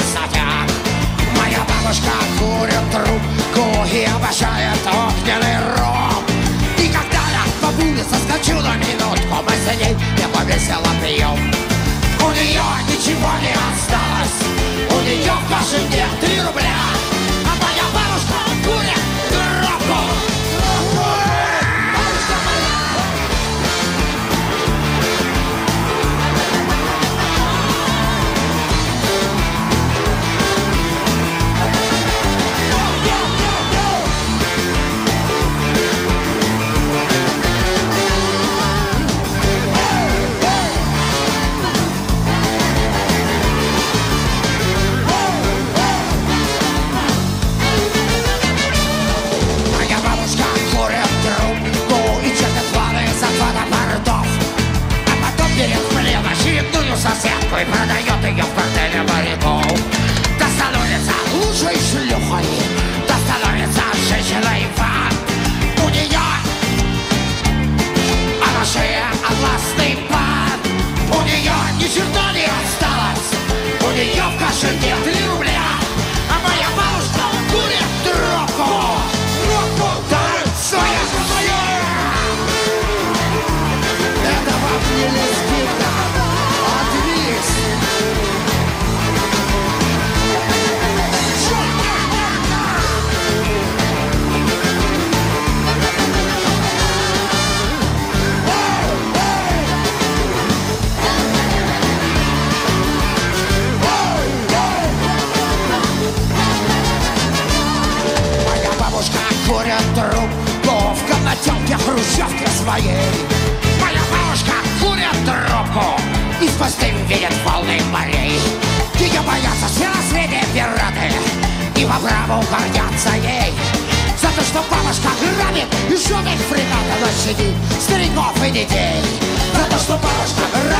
сатяк Моя бабушка курит трубку И обожает огненный ром. И когда я по улице скачу на минутку Мы с ней его весело пьем У нее ничего не осталось У нее в кошельке соседку И продает ее в курит трубку В комнатенке хрущевки своей Моя бабушка курит трубку И сквозь дым видит волны морей. Ее боятся все на свете пираты И во браву гордятся ей. За то, что бабушка грабит И жжет фрегат на лошади Стариков и детей. За то, что бабушка грабит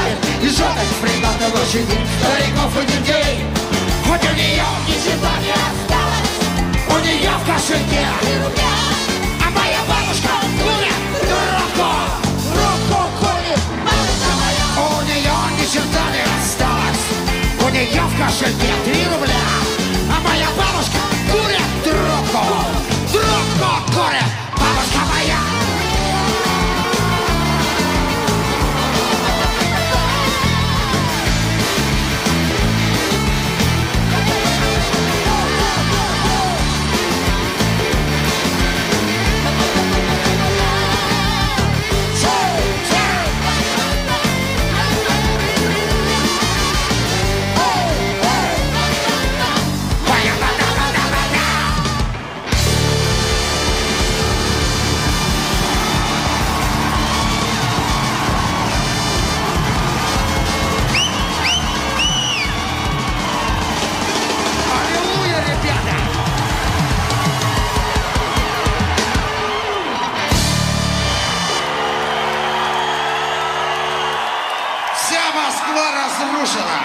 Москва разрушена.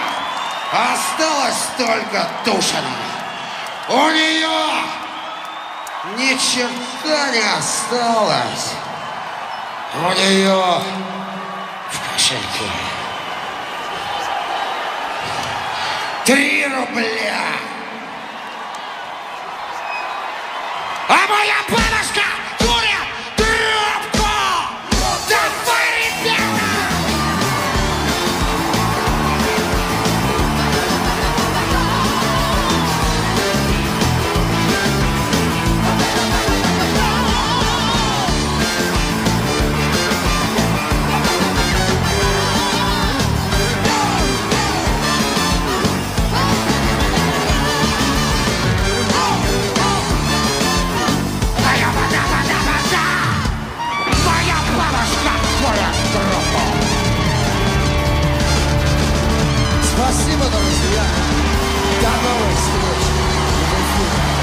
Осталось только Тушина. У нее ни черта не осталось. У нее в кошельке три рубля. Спасибо, друзья. До новых встреч.